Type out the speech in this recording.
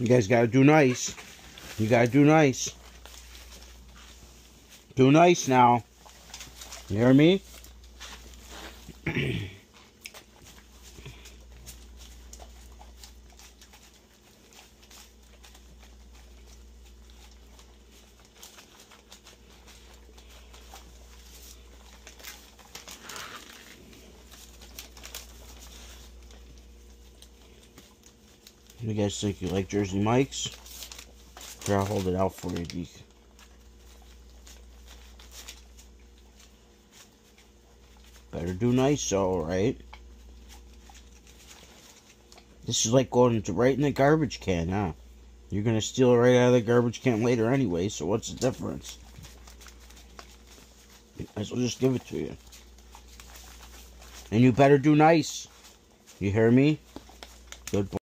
You guys gotta do nice. You gotta do nice. Do nice now. You hear me? You guys think you like Jersey Mike's? Here, I'll hold it out for you, Geek. Better do nice, so, right? This is like going to right in the garbage can, huh? You're gonna steal it right out of the garbage can later anyway, so what's the difference? I will just give it to you. And you better do nice. You hear me? Good boy.